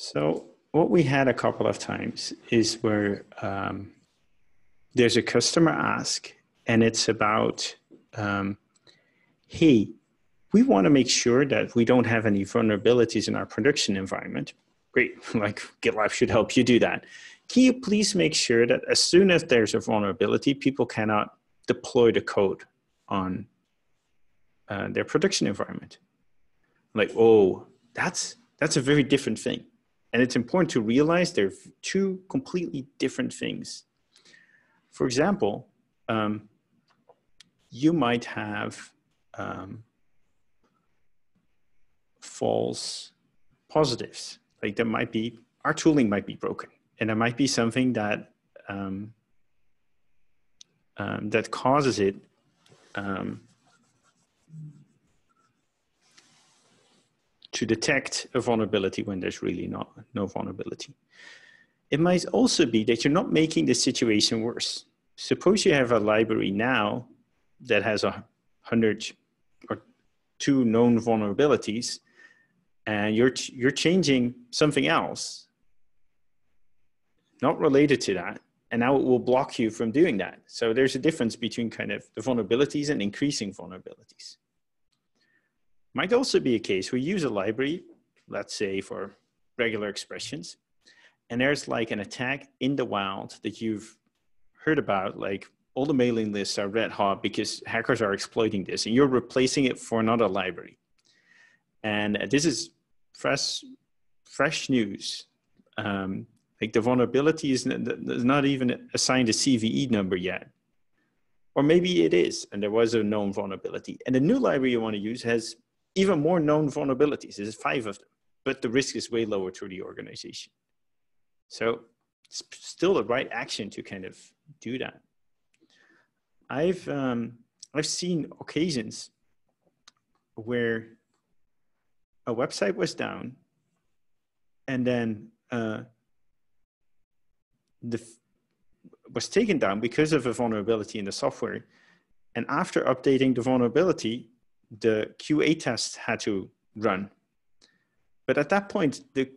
So what we had a couple of times is where um, there's a customer ask, and it's about, um, hey, we want to make sure that we don't have any vulnerabilities in our production environment. Great, like GitLab should help you do that. Can you please make sure that as soon as there's a vulnerability, people cannot deploy the code on uh, their production environment? Like, oh, that's that's a very different thing. And it's important to realize they're two completely different things. For example, um, you might have um, false positives. Like there might be, our tooling might be broken and there might be something that, um, um that causes it to detect a vulnerability when there's really not, no vulnerability. It might also be that you're not making the situation worse. Suppose you have a library now that has a hundred or two known vulnerabilities and you're, you're changing something else not related to that and now it will block you from doing that. So there's a difference between kind of the vulnerabilities and increasing vulnerabilities. Might also be a case we use a library, let's say for regular expressions, and there's like an attack in the wild that you've heard about, like all the mailing lists are red hot because hackers are exploiting this, and you're replacing it for another library. And this is fresh, fresh news. Um, like the vulnerability is not even assigned a CVE number yet. Or maybe it is, and there was a known vulnerability. And the new library you want to use has even more known vulnerabilities. There's five of them, but the risk is way lower to the organization. So it's still the right action to kind of do that. I've um, I've seen occasions where a website was down, and then uh, the was taken down because of a vulnerability in the software, and after updating the vulnerability, the QA test had to run. But at that point, the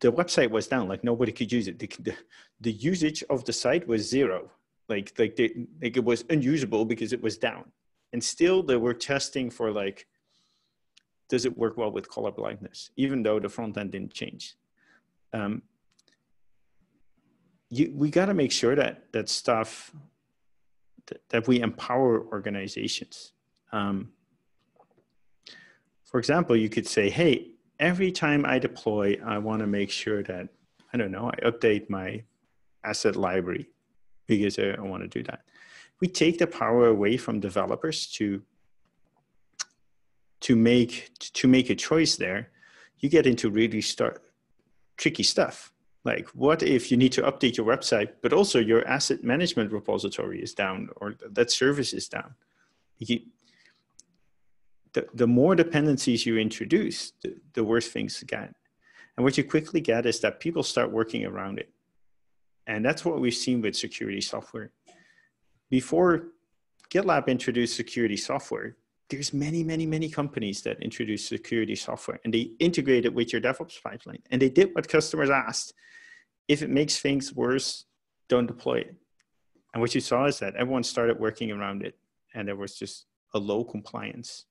the website was down, like nobody could use it. The, the, the usage of the site was zero. Like, like, they, like it was unusable because it was down. And still they were testing for like, does it work well with color blindness, even though the front end didn't change. Um, you, we got to make sure that that stuff that, that we empower organizations um, for example, you could say, hey, every time I deploy, I want to make sure that, I don't know, I update my asset library because I, I want to do that. We take the power away from developers to to make to make a choice there. You get into really start tricky stuff. Like, what if you need to update your website, but also your asset management repository is down or that service is down? The, the more dependencies you introduce, the, the worse things get. And what you quickly get is that people start working around it. And that's what we've seen with security software. Before GitLab introduced security software, there's many, many, many companies that introduce security software and they integrate it with your DevOps pipeline. And they did what customers asked. If it makes things worse, don't deploy it. And what you saw is that everyone started working around it and there was just a low compliance.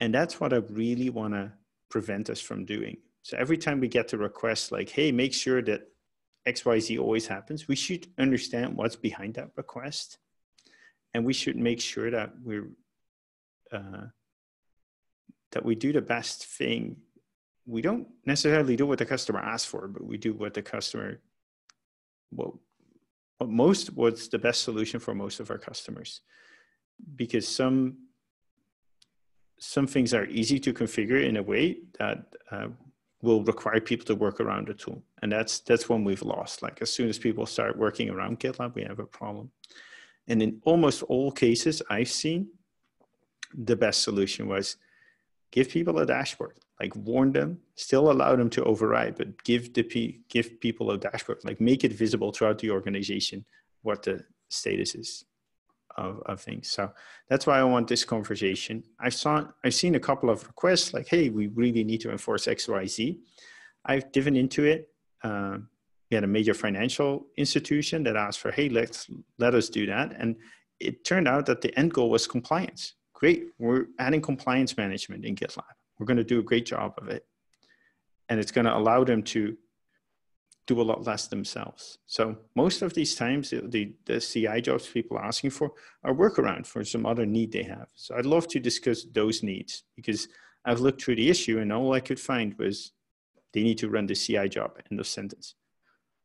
And that's what I really want to prevent us from doing. So every time we get a request like, hey, make sure that XYZ always happens, we should understand what's behind that request. And we should make sure that we're uh, that we do the best thing. We don't necessarily do what the customer asks for, but we do what the customer what, what most what's the best solution for most of our customers. Because some some things are easy to configure in a way that uh, will require people to work around the tool. And that's, that's when we've lost. Like as soon as people start working around GitLab, we have a problem. And in almost all cases I've seen, the best solution was give people a dashboard, like warn them, still allow them to override, but give the give people a dashboard, like make it visible throughout the organization what the status is of, of things. So that's why I want this conversation. I saw I've seen a couple of requests like, hey, we really need to enforce X, Y, Z. I've driven into it. Uh, we had a major financial institution that asked for, hey, let's let us do that. And it turned out that the end goal was compliance. Great, we're adding compliance management in GitLab. We're going to do a great job of it. And it's going to allow them to do a lot less themselves. So most of these times, the, the CI jobs people are asking for are workaround for some other need they have. So I'd love to discuss those needs because I've looked through the issue and all I could find was they need to run the CI job, end of sentence.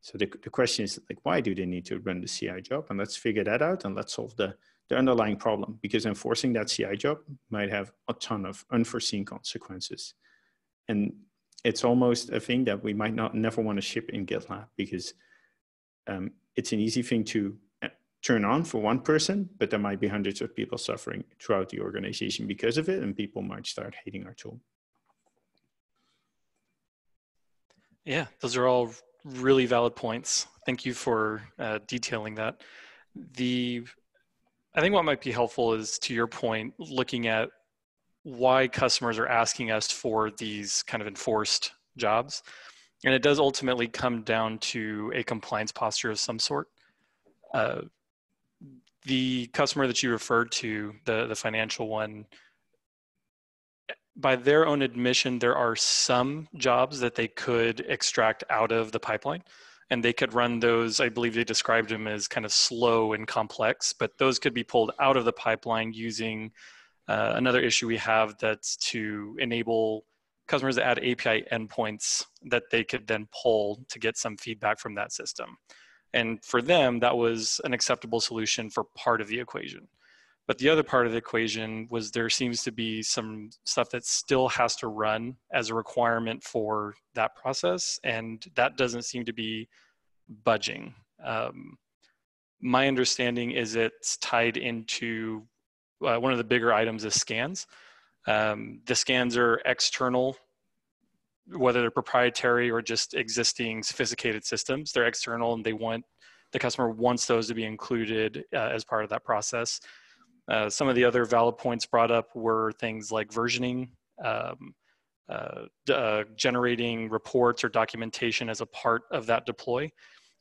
So the, the question is like, why do they need to run the CI job? And let's figure that out and let's solve the, the underlying problem because enforcing that CI job might have a ton of unforeseen consequences. And it's almost a thing that we might not never want to ship in GitLab because um, it's an easy thing to uh, turn on for one person, but there might be hundreds of people suffering throughout the organization because of it, and people might start hating our tool. Yeah, those are all really valid points. Thank you for uh, detailing that. The I think what might be helpful is to your point, looking at why customers are asking us for these kind of enforced jobs. And it does ultimately come down to a compliance posture of some sort. Uh, the customer that you referred to, the, the financial one, by their own admission, there are some jobs that they could extract out of the pipeline. And they could run those, I believe they described them as kind of slow and complex, but those could be pulled out of the pipeline using uh, another issue we have that's to enable customers to add API endpoints that they could then pull to get some feedback from that system. And for them, that was an acceptable solution for part of the equation. But the other part of the equation was there seems to be some stuff that still has to run as a requirement for that process, and that doesn't seem to be budging. Um, my understanding is it's tied into uh, one of the bigger items is scans. Um, the scans are external, whether they're proprietary or just existing sophisticated systems. They're external, and they want the customer wants those to be included uh, as part of that process. Uh, some of the other valid points brought up were things like versioning, um, uh, uh, generating reports or documentation as a part of that deploy.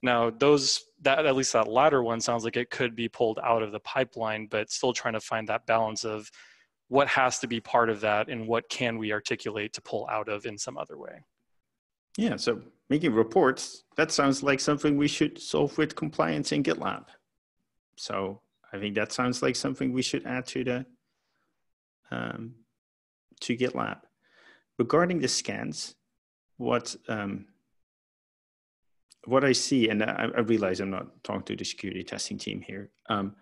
Now, those that at least that latter one sounds like it could be pulled out of the pipeline, but still trying to find that balance of what has to be part of that and what can we articulate to pull out of in some other way. Yeah, so making reports, that sounds like something we should solve with compliance in GitLab. So I think that sounds like something we should add to the um, to GitLab. Regarding the scans, what um, what I see, and I, I, realize I'm not talking to the security testing team here. Um,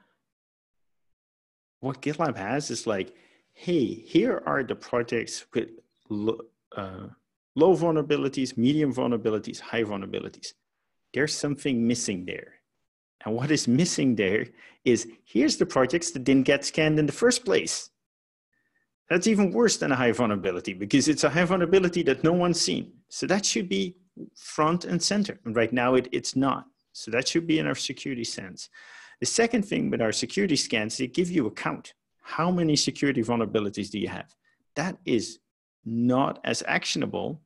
what GitLab has is like, hey, here are the projects with lo, uh, low vulnerabilities, medium vulnerabilities, high vulnerabilities. There's something missing there. And what is missing there is here's the projects that didn't get scanned in the first place. That's even worse than a high vulnerability because it's a high vulnerability that no one's seen. So that should be front and center. And right now it, it's not. So that should be in our security sense. The second thing with our security scans, they give you a count. How many security vulnerabilities do you have? That is not as actionable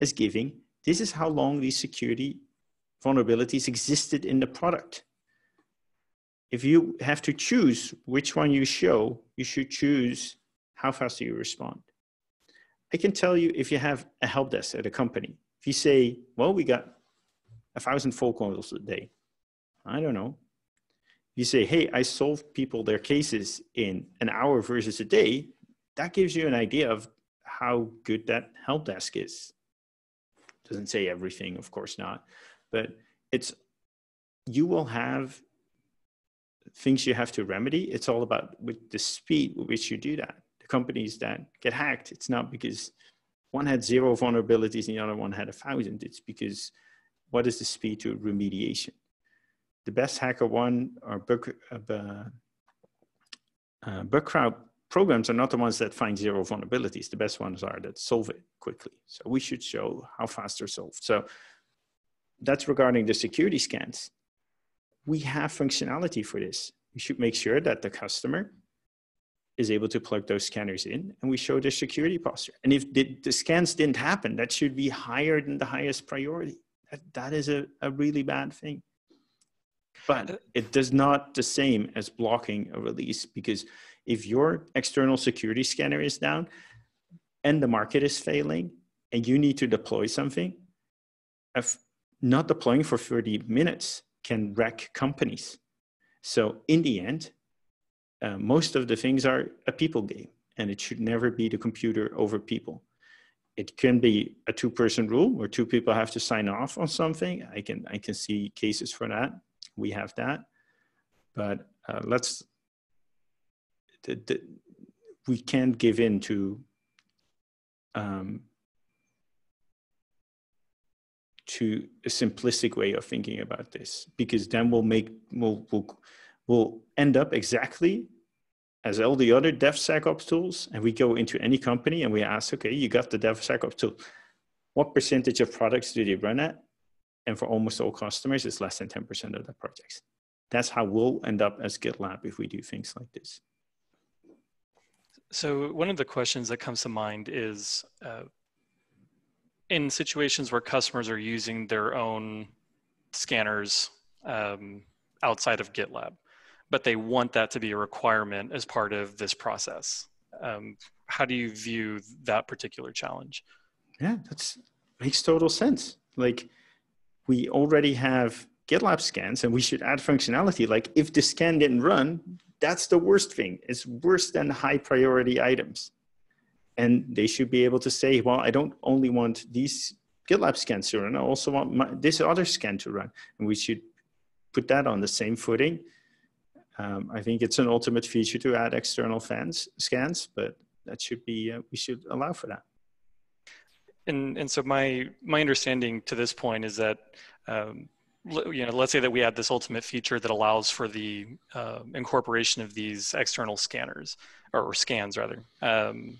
as giving this is how long these security vulnerabilities existed in the product. If you have to choose which one you show, you should choose how fast do you respond. I can tell you if you have a help desk at a company, you say, well, we got a thousand phone calls a day, I don't know. You say, hey, I solved people their cases in an hour versus a day, that gives you an idea of how good that help desk is. Doesn't say everything, of course not, but it's you will have things you have to remedy. It's all about with the speed with which you do that. The companies that get hacked, it's not because one had zero vulnerabilities and the other one had a thousand. It's because what is the speed to remediation? The best HackerOne or bug, uh, uh, Bugcrowd programs are not the ones that find zero vulnerabilities. The best ones are that solve it quickly. So we should show how fast they're solved. So that's regarding the security scans. We have functionality for this. we should make sure that the customer is able to plug those scanners in and we show the security posture. And if the, the scans didn't happen, that should be higher than the highest priority. That, that is a, a really bad thing. But uh, it does not the same as blocking a release because if your external security scanner is down and the market is failing and you need to deploy something, if not deploying for 30 minutes can wreck companies. So in the end, uh, most of the things are a people game and it should never be the computer over people. It can be a two person rule where two people have to sign off on something. I can i can see cases for that. We have that. But uh, let's the, the, we can't give in to um, to a simplistic way of thinking about this because then we'll make we'll, we'll will end up exactly as all the other DevSecOps tools. And we go into any company and we ask, okay, you got the DevSecOps tool. What percentage of products do they run at? And for almost all customers, it's less than 10% of the projects. That's how we'll end up as GitLab if we do things like this. So one of the questions that comes to mind is uh, in situations where customers are using their own scanners um, outside of GitLab, but they want that to be a requirement as part of this process. Um, how do you view that particular challenge? Yeah, that makes total sense. Like we already have GitLab scans and we should add functionality. Like if the scan didn't run, that's the worst thing. It's worse than high priority items. And they should be able to say, well, I don't only want these GitLab scans to run, I also want my, this other scan to run. And we should put that on the same footing um, I think it's an ultimate feature to add external fans scans, but that should be uh, we should allow for that. And and so my my understanding to this point is that um, you know let's say that we add this ultimate feature that allows for the uh, incorporation of these external scanners or, or scans rather. Um,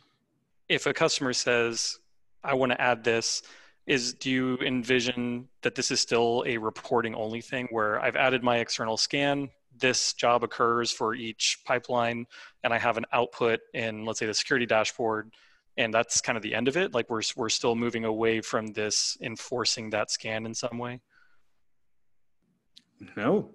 if a customer says, "I want to add this," is do you envision that this is still a reporting only thing where I've added my external scan, this job occurs for each pipeline and I have an output in, let's say, the security dashboard, and that's kind of the end of it? Like we're, we're still moving away from this enforcing that scan in some way? No,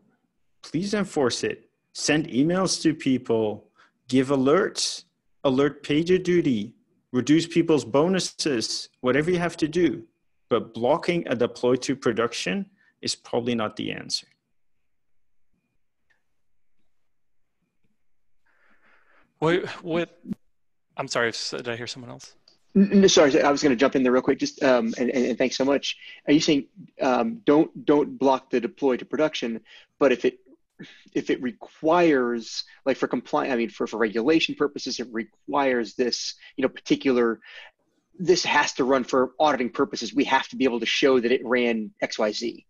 please enforce it. Send emails to people, give alerts, alert PagerDuty, reduce people's bonuses, whatever you have to do. But blocking a deploy to production is probably not the answer. What? What? I'm sorry. Did I hear someone else? No, sorry, I was going to jump in there real quick. Just um, and, and, and, thanks so much. Are you saying um, don't don't block the deploy to production, but if it if it requires like for compliance, I mean for for regulation purposes, it requires this you know particular. This has to run for auditing purposes. We have to be able to show that it ran X Y Z.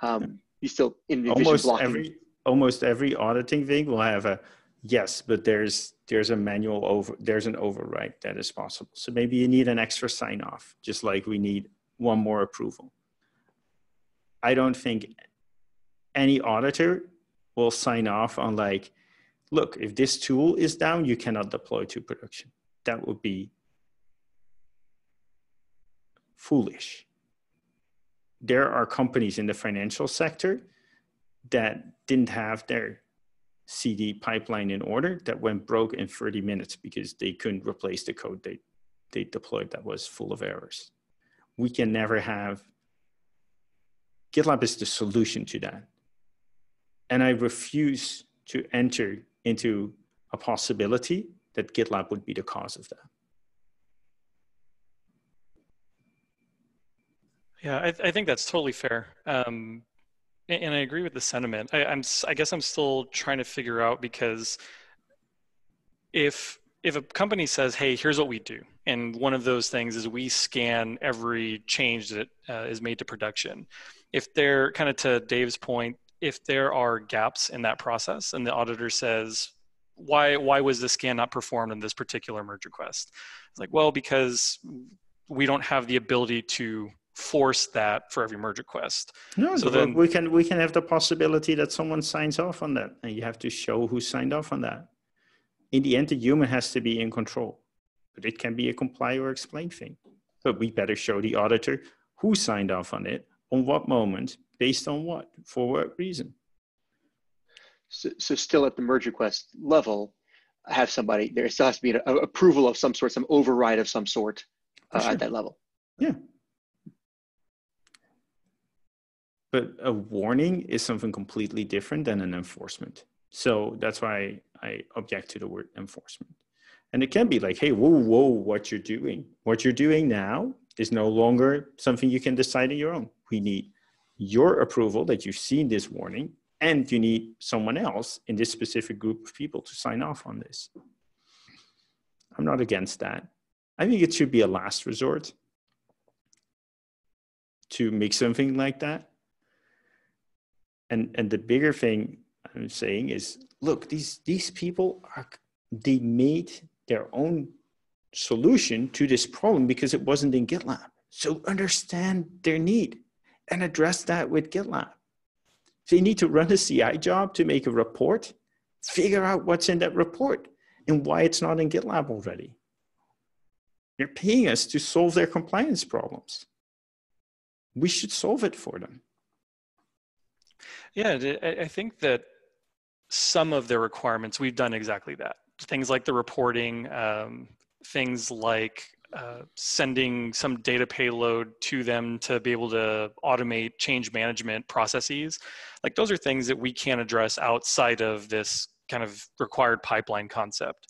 Um, you still envision almost blocking. every almost every auditing thing will have a yes, but there's there's a manual over there's an override that is possible. So maybe you need an extra sign off, just like we need one more approval. I don't think any auditor will sign off on like, look, if this tool is down, you cannot deploy to production. That would be foolish. There are companies in the financial sector that didn't have their CD pipeline in order that went broke in 30 minutes because they couldn't replace the code they, they deployed that was full of errors. We can never have, GitLab is the solution to that. And I refuse to enter into a possibility that GitLab would be the cause of that. Yeah, I, I think that's totally fair. Um, and I agree with the sentiment. I, I'm, I guess I'm still trying to figure out because if if a company says, "Hey, here's what we do," and one of those things is we scan every change that uh, is made to production. If they're kind of to Dave's point, if there are gaps in that process, and the auditor says, "Why why was this scan not performed in this particular merge request?" It's like, well, because we don't have the ability to force that for every merge request. No, so then we can we can have the possibility that someone signs off on that, and you have to show who signed off on that. In the end, the human has to be in control, but it can be a comply or explain thing. But we better show the auditor who signed off on it, on what moment, based on what, for what reason. So, so still at the merge request level, have somebody there still has to be an a, approval of some sort, some override of some sort uh, sure. at that level. Yeah. But a warning is something completely different than an enforcement. So that's why I object to the word enforcement. And it can be like, hey, whoa, whoa, what you're doing. What you're doing now is no longer something you can decide on your own. We need your approval that you've seen this warning, and you need someone else in this specific group of people to sign off on this. I'm not against that. I think it should be a last resort to make something like that. And, and the bigger thing I'm saying is, look, these, these people are, they made their own solution to this problem because it wasn't in GitLab. So understand their need and address that with GitLab. They need to run a CI job to make a report, figure out what's in that report and why it's not in GitLab already. They're paying us to solve their compliance problems. We should solve it for them. Yeah, I think that some of the requirements, we've done exactly that. Things like the reporting, um, things like uh, sending some data payload to them to be able to automate change management processes. Like those are things that we can't address outside of this kind of required pipeline concept.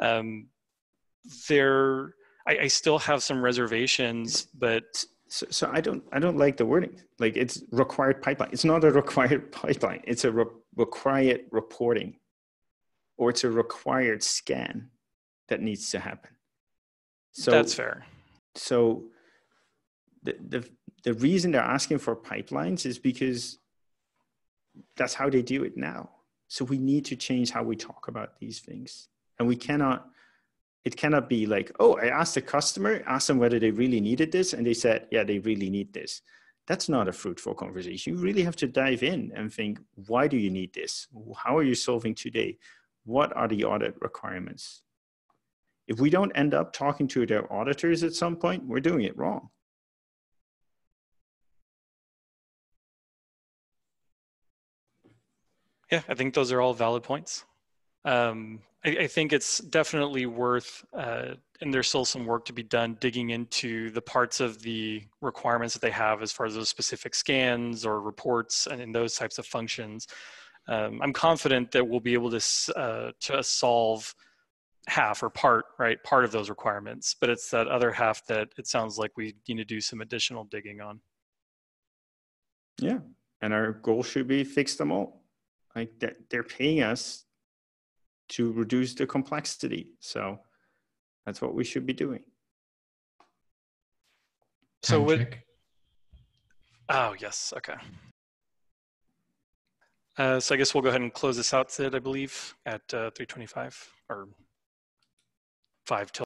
Um, there, I, I still have some reservations, but so, so I don't I don't like the wording. Like it's required pipeline. It's not a required pipeline. It's a re- required reporting, or it's a required scan that needs to happen. So that's fair. So the the the reason they're asking for pipelines is because that's how they do it now. So we need to change how we talk about these things, and we cannot it cannot be like, oh, I asked the customer, asked them whether they really needed this, and they said, yeah, they really need this. That's not a fruitful conversation. You really have to dive in and think, why do you need this? How are you solving today? What are the audit requirements? If we don't end up talking to their auditors at some point, we're doing it wrong. Yeah, I think those are all valid points. Um, I, I, think it's definitely worth, uh, and there's still some work to be done digging into the parts of the requirements that they have as far as those specific scans or reports and in those types of functions. Um, I'm confident that we'll be able to uh, to solve half or part right part of those requirements, but it's that other half that it sounds like we need to do some additional digging on. Yeah, and our goal should be fix them all. Like that, they're paying us to reduce the complexity. So that's what we should be doing. So what? Oh yes, okay. Uh, so I guess we'll go ahead and close this out, Sid. I believe at uh, 3:25 or five till.